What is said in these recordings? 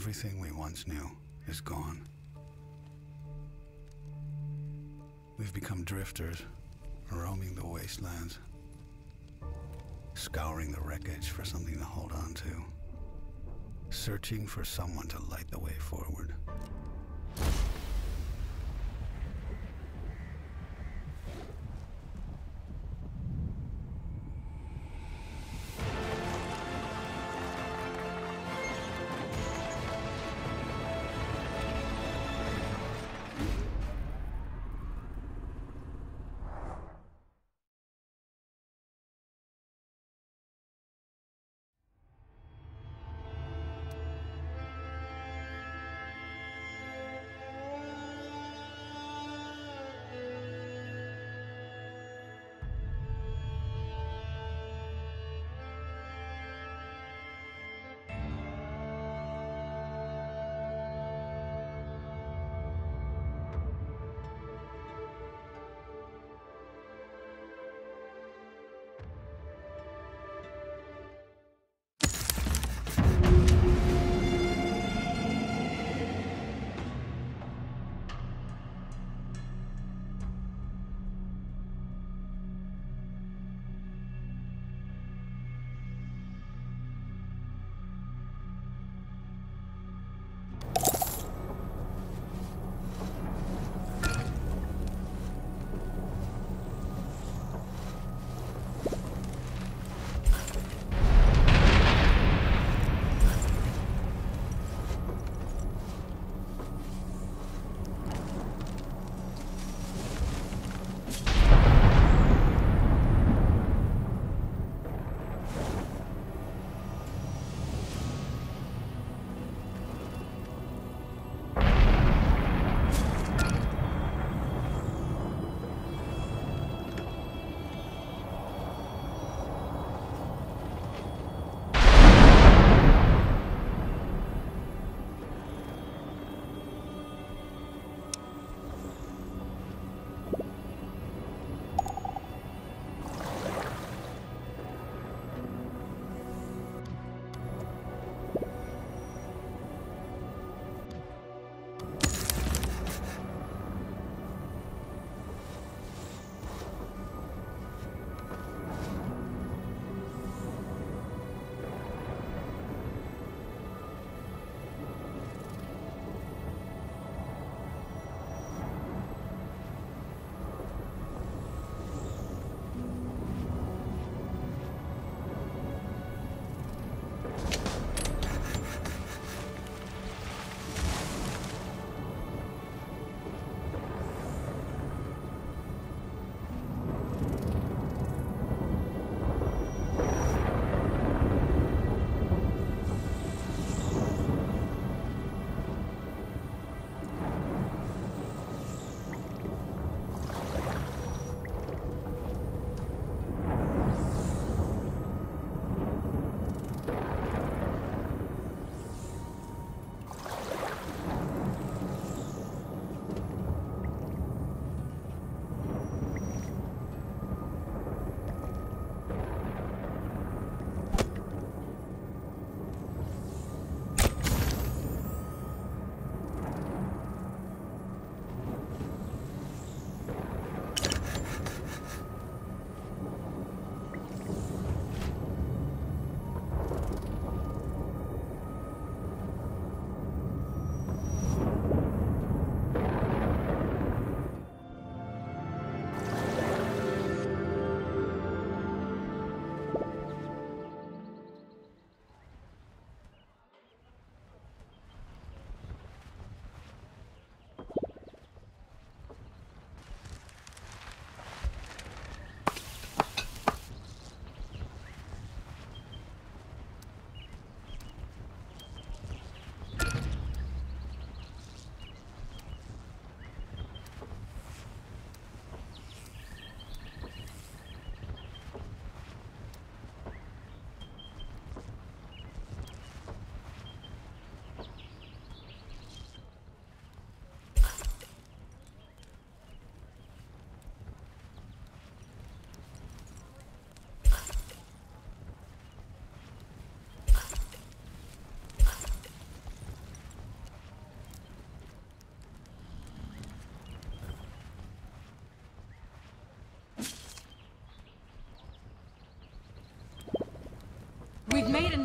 Everything we once knew is gone. We've become drifters, roaming the wastelands, scouring the wreckage for something to hold on to, searching for someone to light the way forward.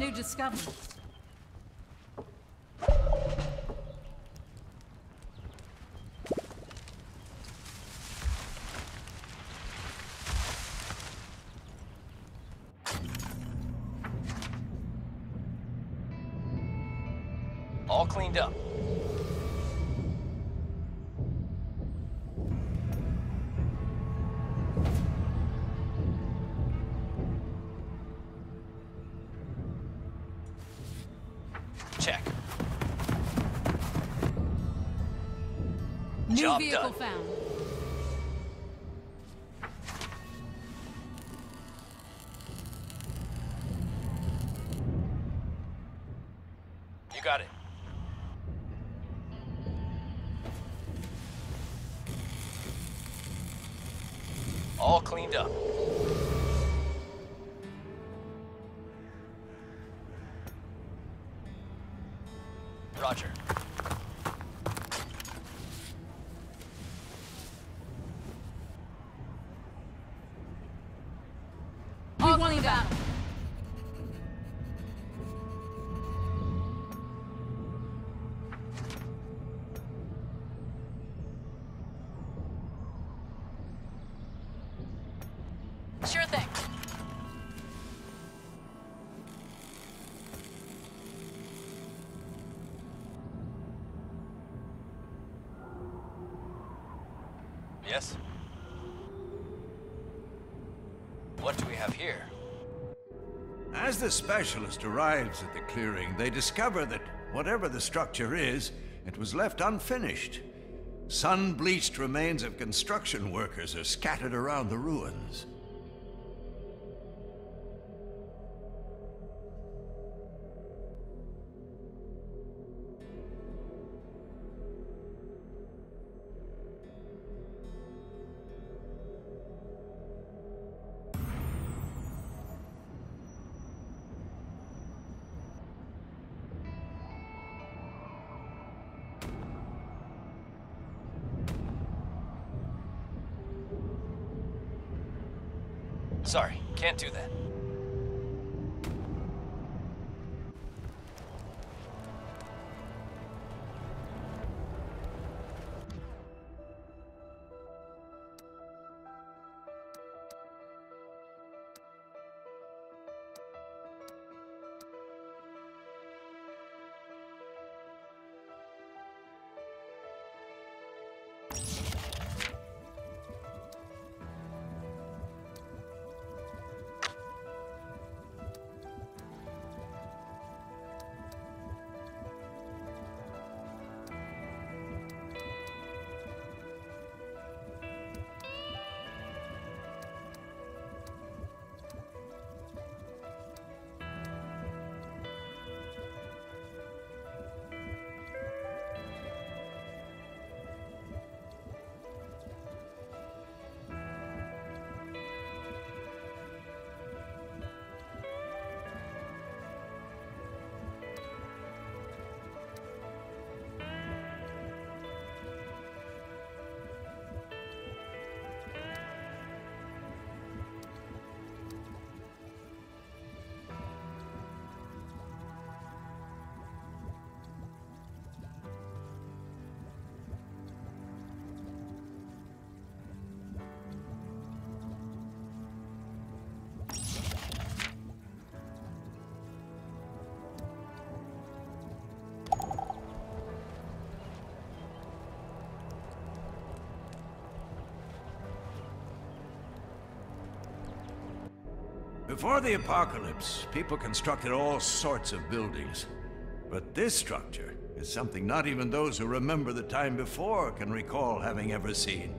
new discovery. New Yes? What do we have here? As the specialist arrives at the clearing, they discover that whatever the structure is, it was left unfinished. Sun bleached remains of construction workers are scattered around the ruins. Do that. Before the apocalypse, people constructed all sorts of buildings. But this structure is something not even those who remember the time before can recall having ever seen.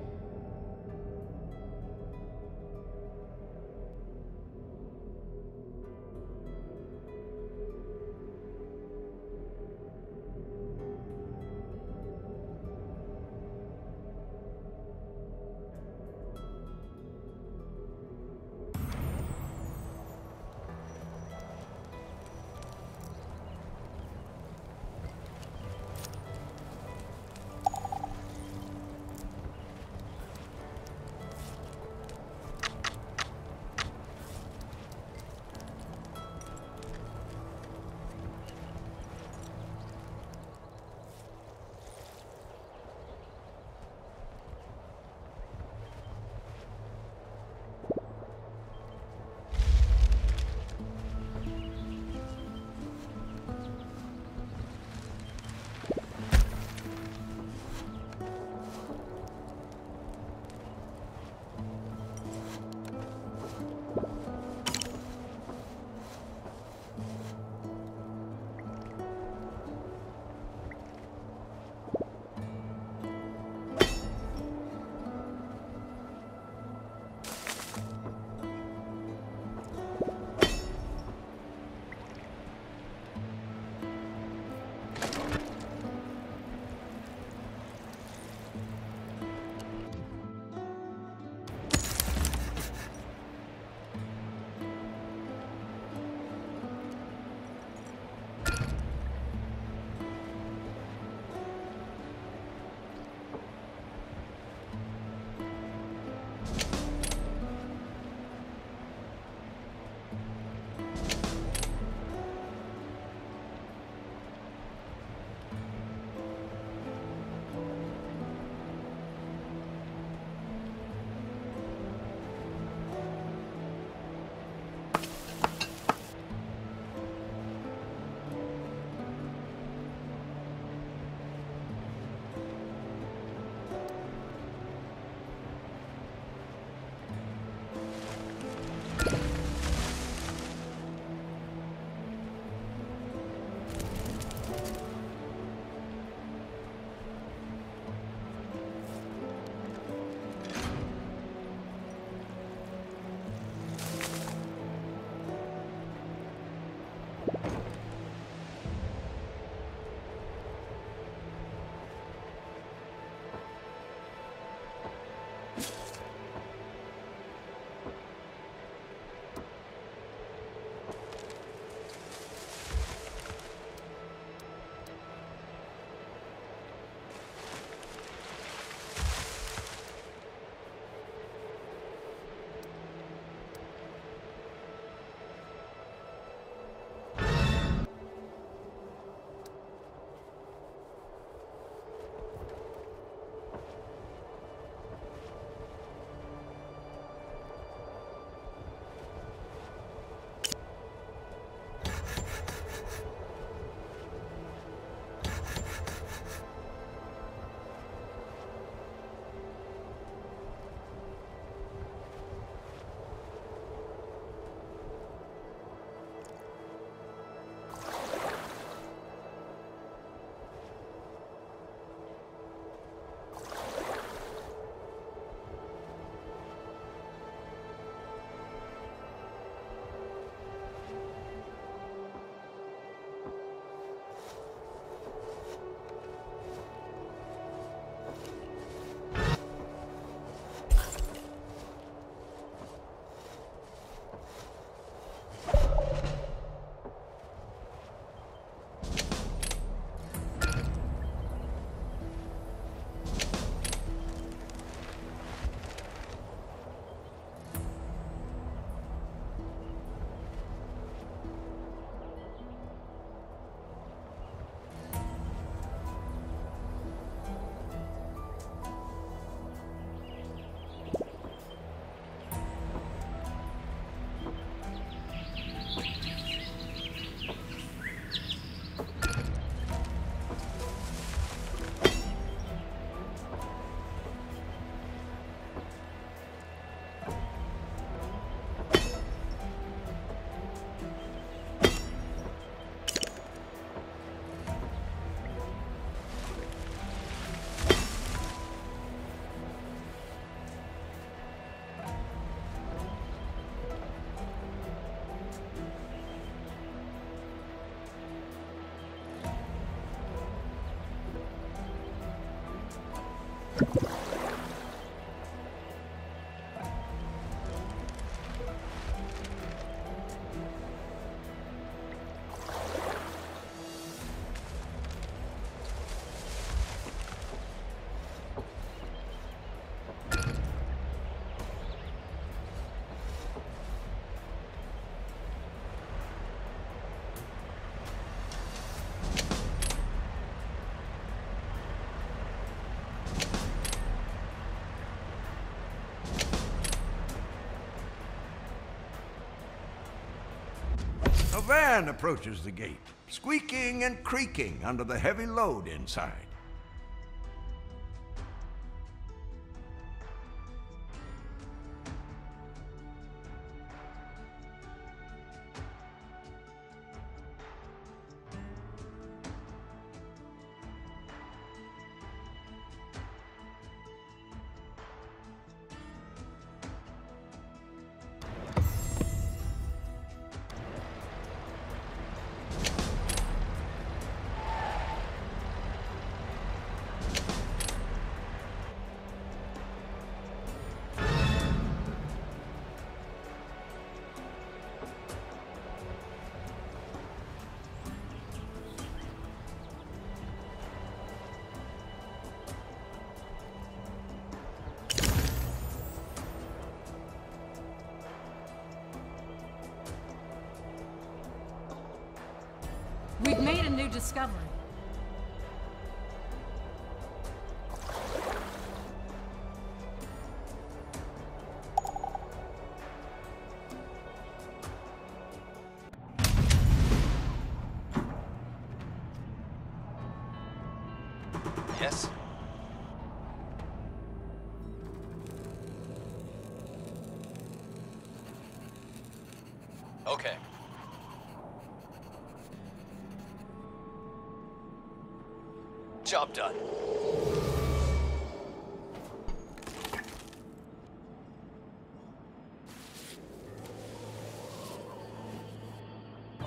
Van approaches the gate, squeaking and creaking under the heavy load inside.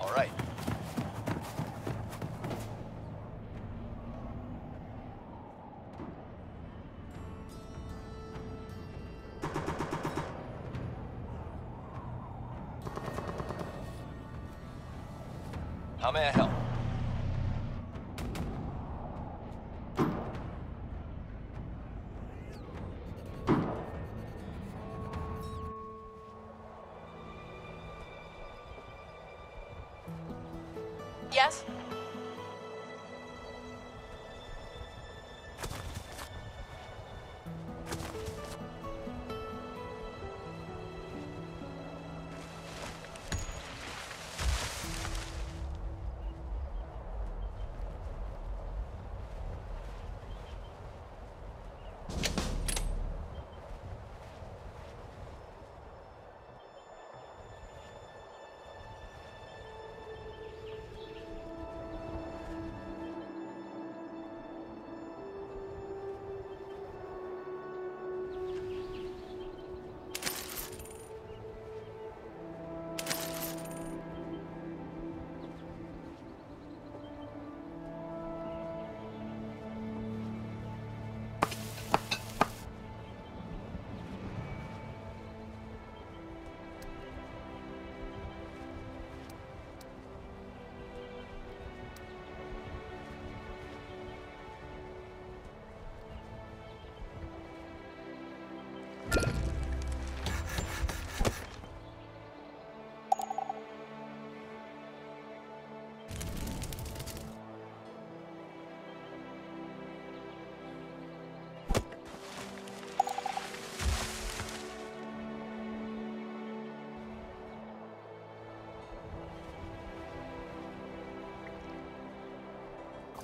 All right. How may I help?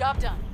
Job done.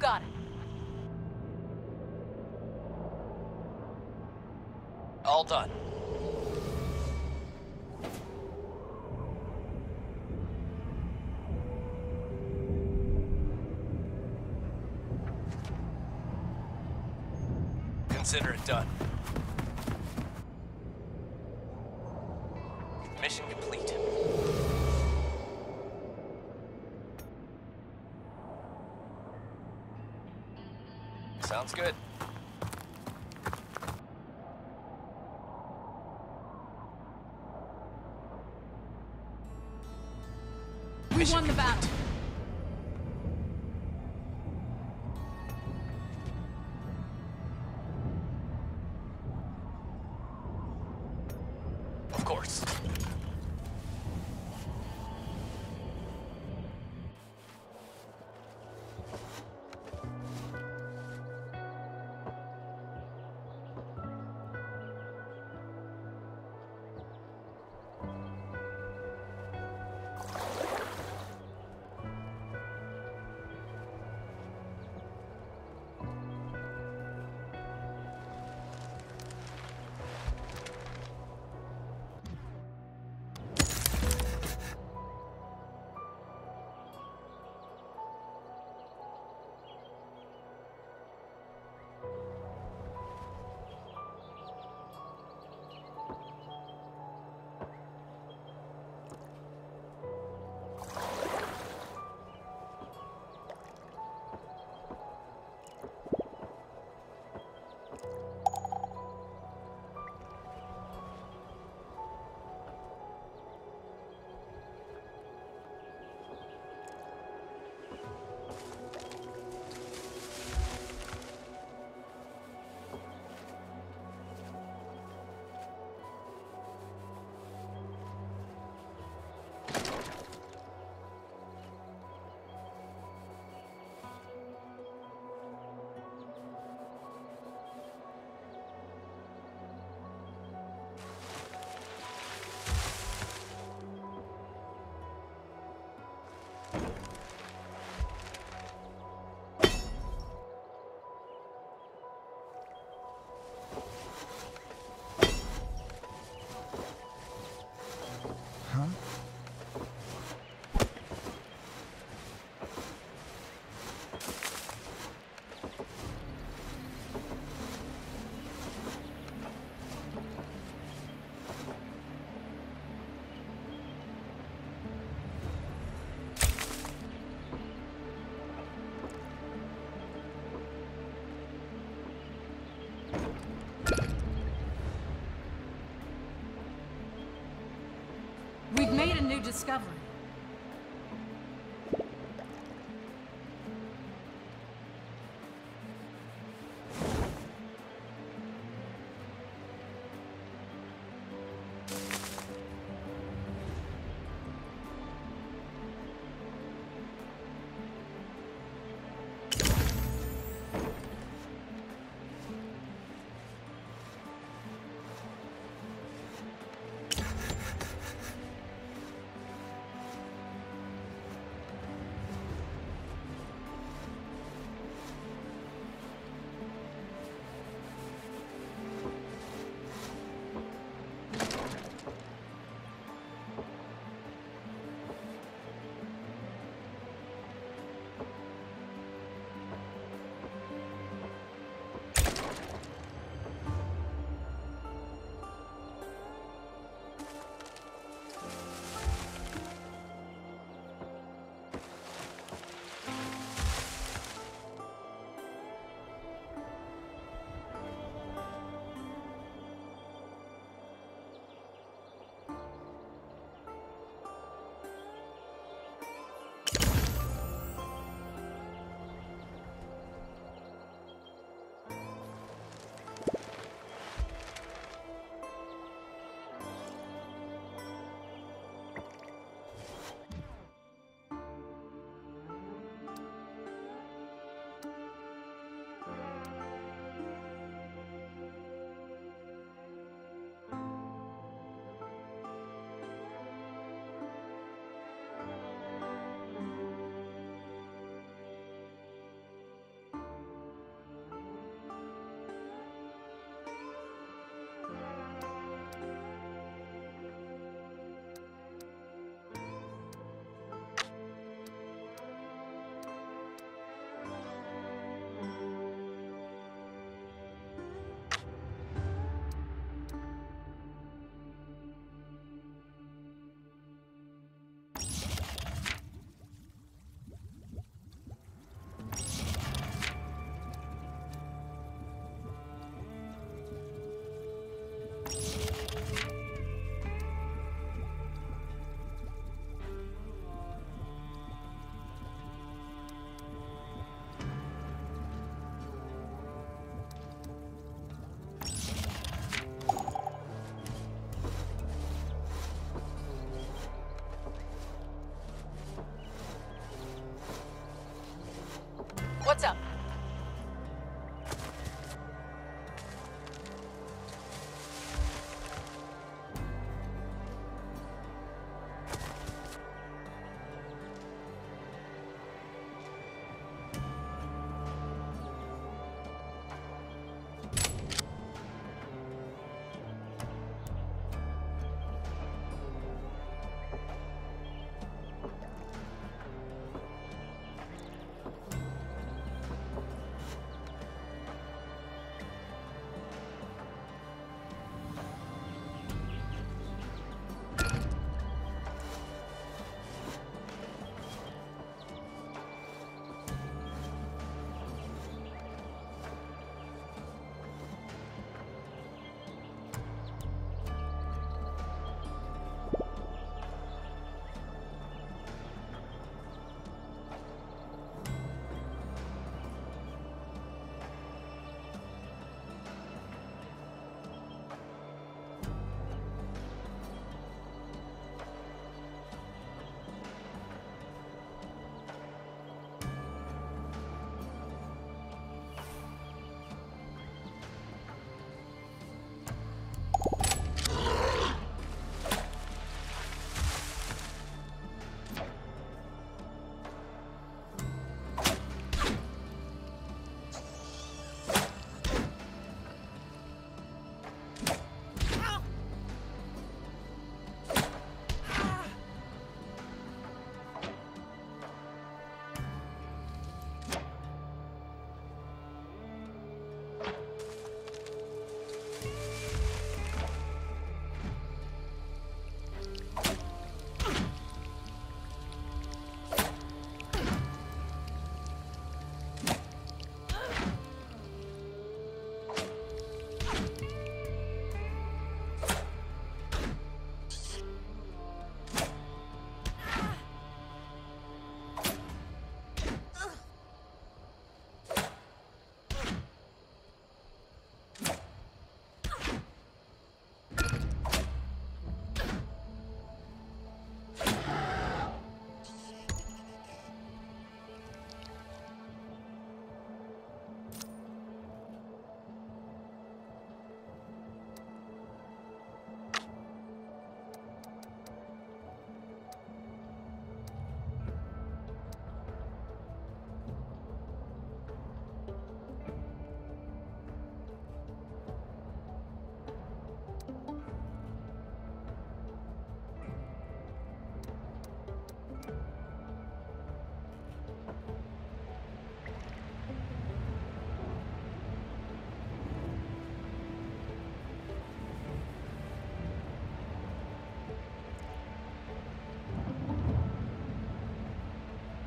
Got it. All done. Mission won the battle. Of course. Discovery. What's up?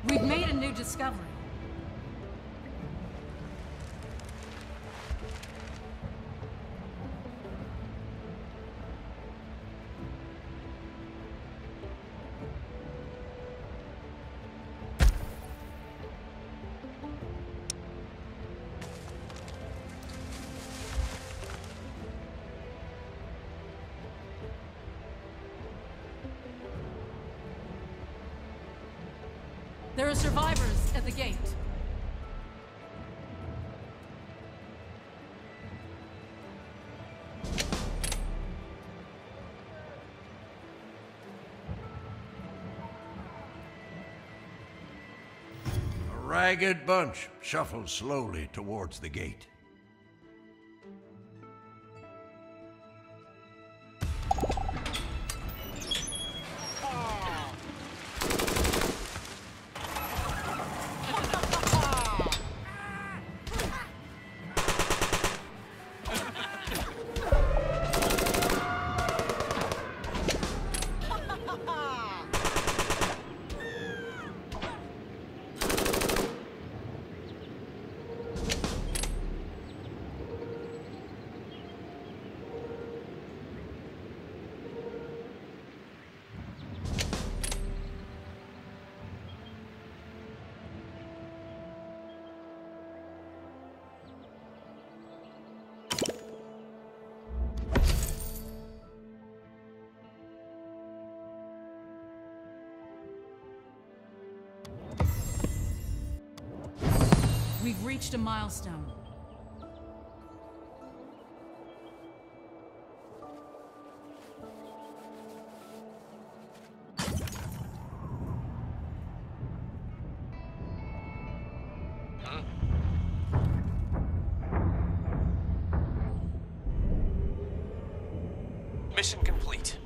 We've made a new discovery. There are survivors at the gate. A ragged bunch shuffles slowly towards the gate. Reached a milestone. Mission complete.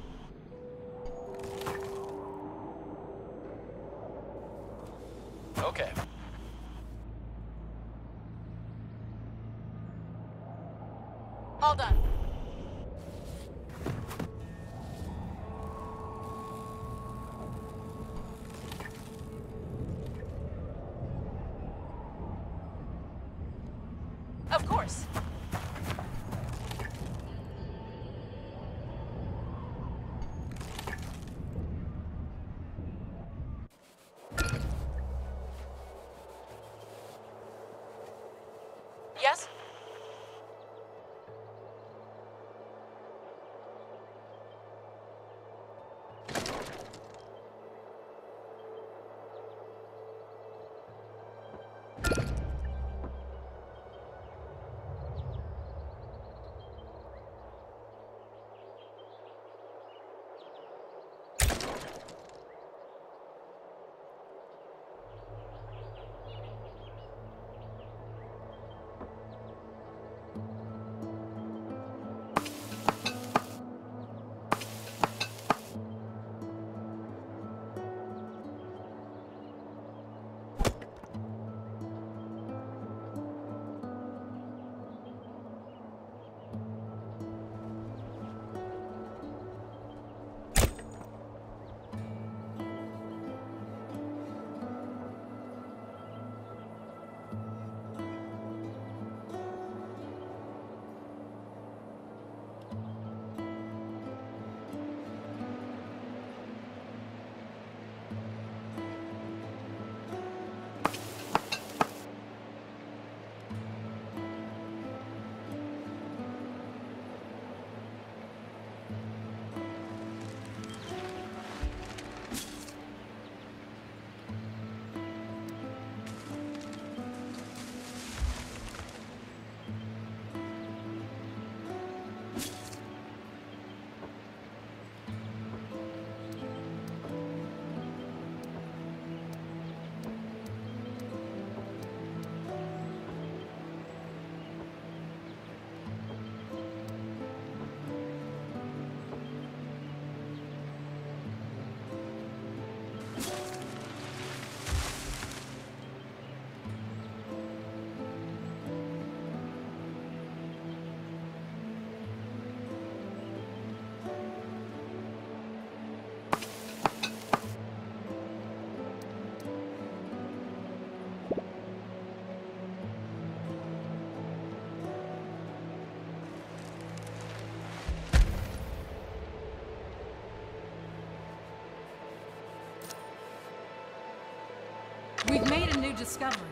Discovery.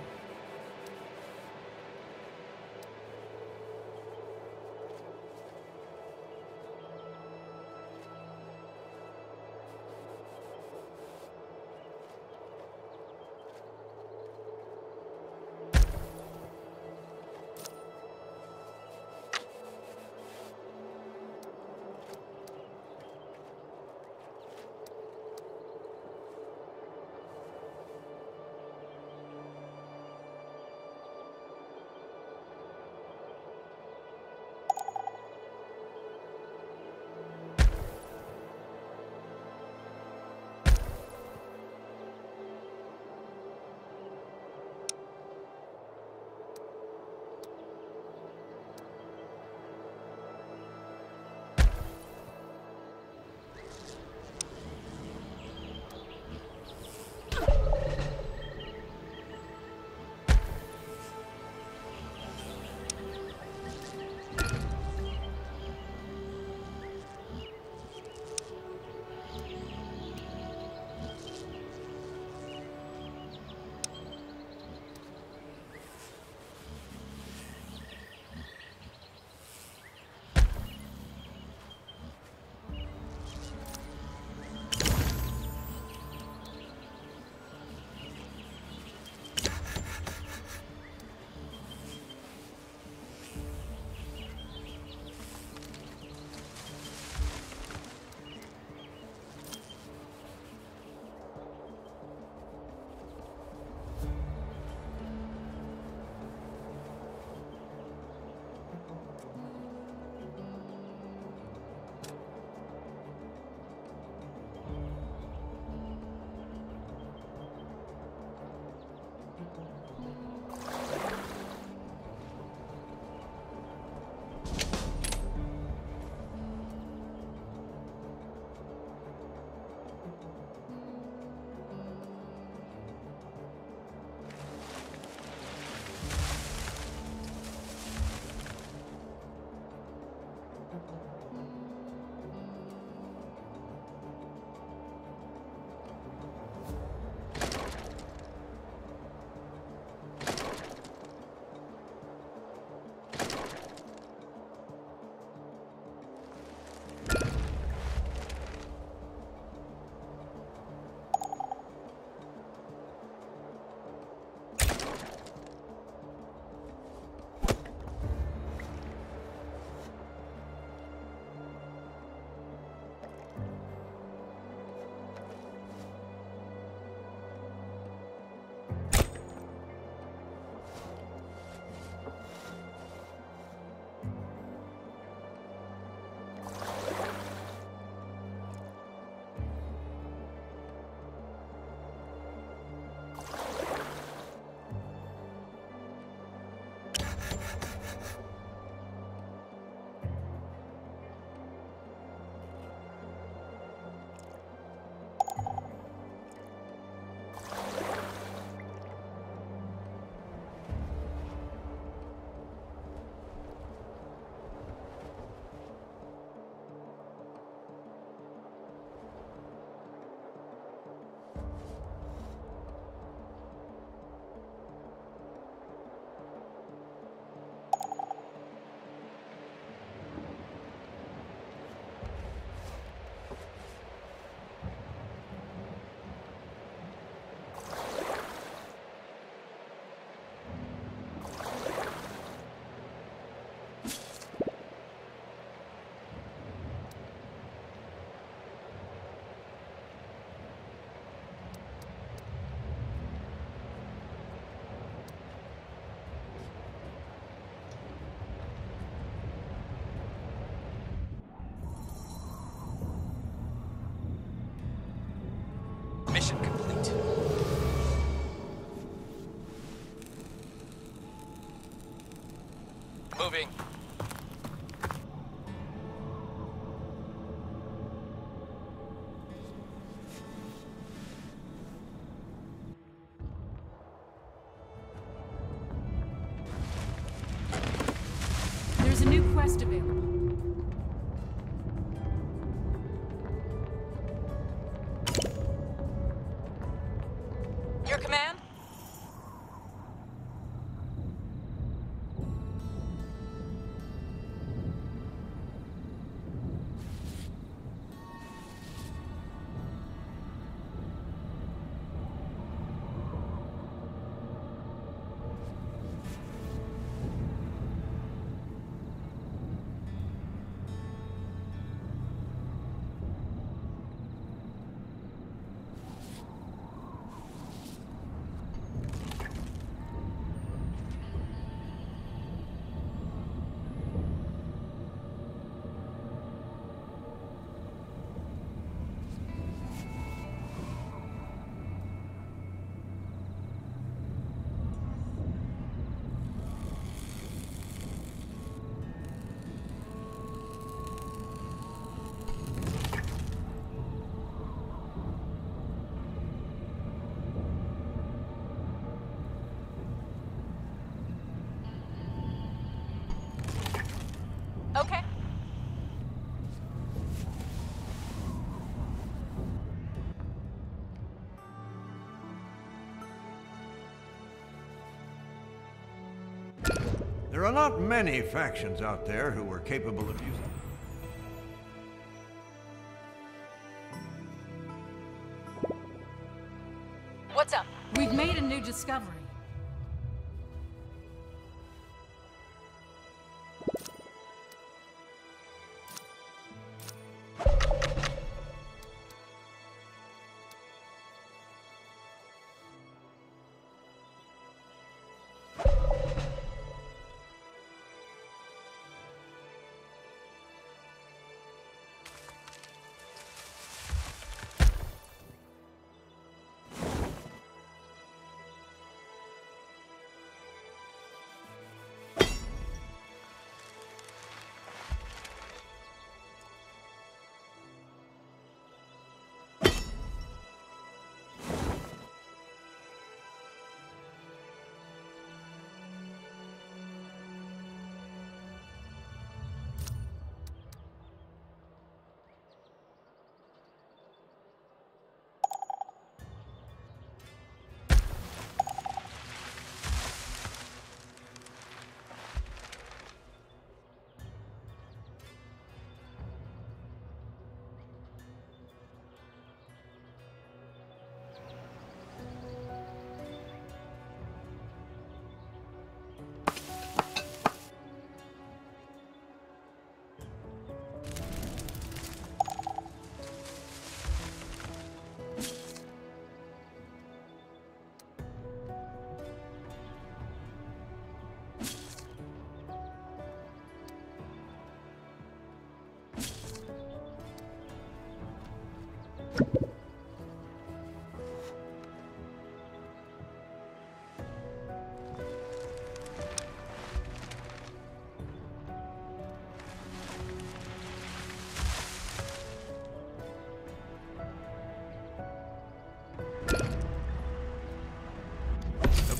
Moving. There are not many factions out there who are capable of using. What's up? We've made a new discovery.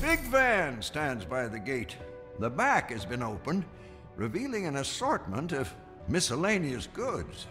Big van stands by the gate. The back has been opened, revealing an assortment of miscellaneous goods.